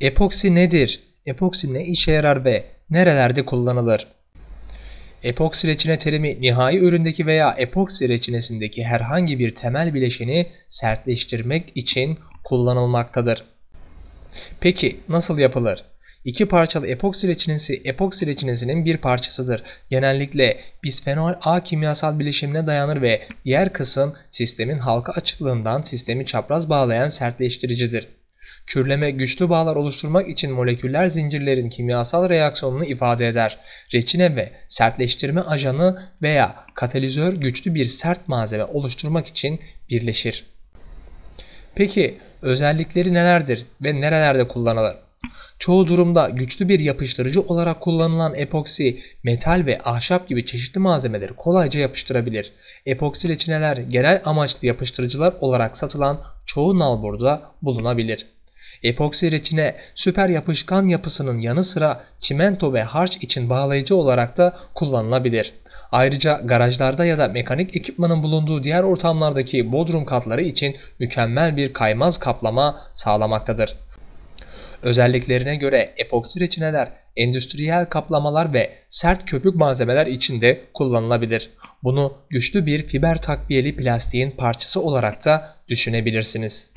Epoksi nedir? Epoksi ne işe yarar ve nerelerde kullanılır? Epoksi reçine terimi nihai üründeki veya epoksi reçinesindeki herhangi bir temel bileşeni sertleştirmek için kullanılmaktadır. Peki nasıl yapılır? İki parçalı epoksi reçinesi epoksi reçinesinin bir parçasıdır. Genellikle bisfenol A kimyasal bileşimine dayanır ve diğer kısım sistemin halka açıklığından sistemi çapraz bağlayan sertleştiricidir. Kürleme güçlü bağlar oluşturmak için moleküller zincirlerin kimyasal reaksiyonunu ifade eder. Reçine ve sertleştirme ajanı veya katalizör güçlü bir sert malzeme oluşturmak için birleşir. Peki özellikleri nelerdir ve nerelerde kullanılır? Çoğu durumda güçlü bir yapıştırıcı olarak kullanılan epoksi, metal ve ahşap gibi çeşitli malzemeleri kolayca yapıştırabilir. Epoksi reçineler genel amaçlı yapıştırıcılar olarak satılan çoğu nalburda bulunabilir. Epoksi reçine süper yapışkan yapısının yanı sıra çimento ve harç için bağlayıcı olarak da kullanılabilir. Ayrıca garajlarda ya da mekanik ekipmanın bulunduğu diğer ortamlardaki bodrum katları için mükemmel bir kaymaz kaplama sağlamaktadır. Özelliklerine göre epoksi reçineler endüstriyel kaplamalar ve sert köpük malzemeler için de kullanılabilir. Bunu güçlü bir fiber takviyeli plastiğin parçası olarak da düşünebilirsiniz.